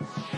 Bye.